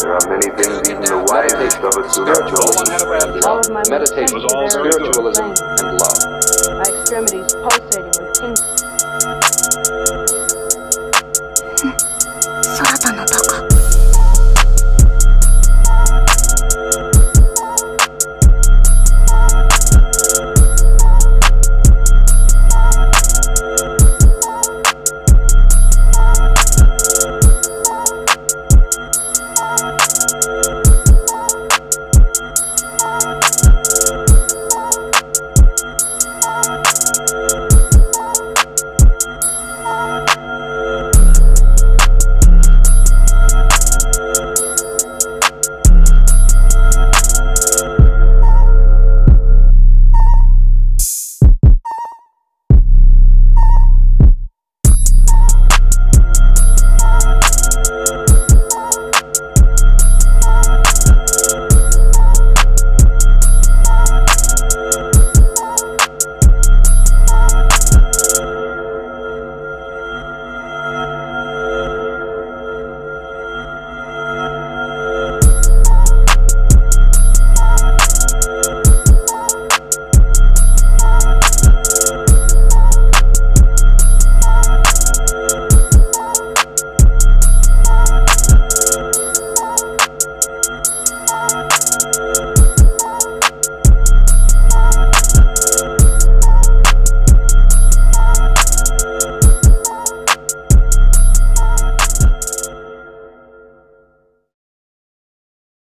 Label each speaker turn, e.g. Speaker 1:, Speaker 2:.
Speaker 1: There are many things even the wisest of us do not know.
Speaker 2: All of my
Speaker 3: Meditation
Speaker 2: was all
Speaker 3: spiritualism and love.
Speaker 2: My extremities pulsating with